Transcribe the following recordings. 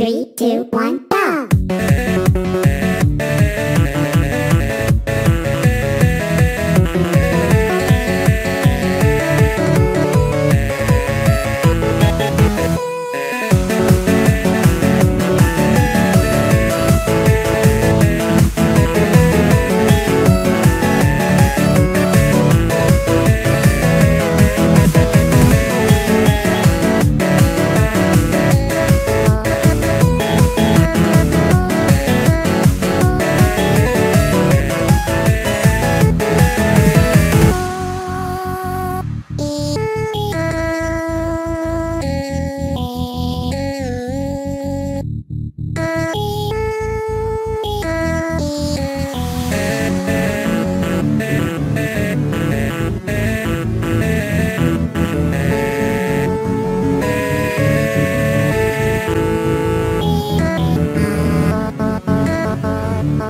Three, two, one.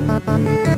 Mm-hmm.